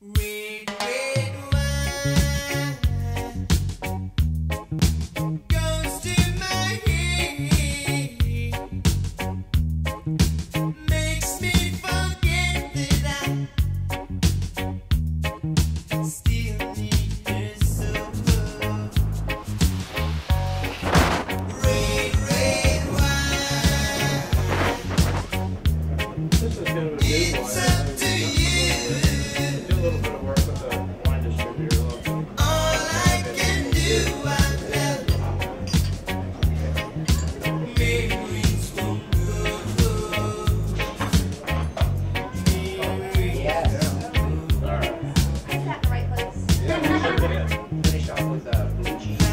Red, red wine goes to my head, makes me forget that I still need. Red, red wine. It's up to you. up, G.